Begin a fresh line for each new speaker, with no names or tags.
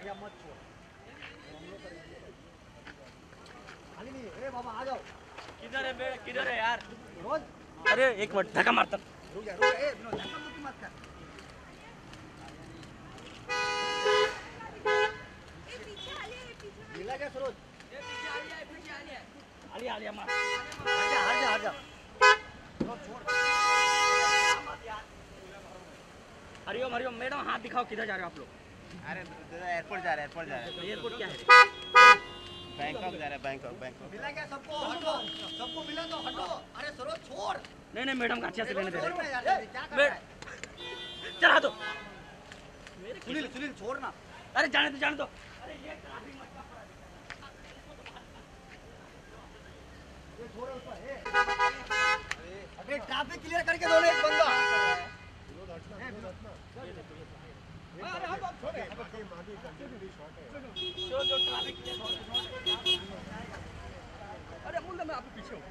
भैया मत छोड़। खाली नहीं। ए बाबा आ जाओ।
किधर है बे किधर है यार?
रोज?
अरे एक मिनट धक्का मारता
रुक जा रुक ए विनोद धक्का मुक्की मत कर मिला क्या सरोज?
आलिया आलिया मार।
हट जा हट जा हट जा। सरोज छोड़।
हरिओम हरिओम मैडम हाथ दिखाओ किधर जा रहे हो आप लोग?
अरे एयरपोर्ट जा रहे एयरपोर्ट जा रहे।
एयरपोर्ट क्या है?
बैंकॉक जा रहे बैंकॉक बैंकॉक
मिला क्या सबको? हटो। सबको मिला तो हटो। अरे सरोज छोड़।
नहीं नहीं मैडम का अच्छे से लेने दे।
छोड़ ना
रहे
यार क्या कर रहा है
चला दो।
सुनील सुनील छोड़ ना।
अरे जाने दो जाने दो।
ये छोड़ो ए। अबे ट्रैफ़िक क्लियर करके दो ना एक बंदा। अरे अमूल मैं आपको पीछे हूँ।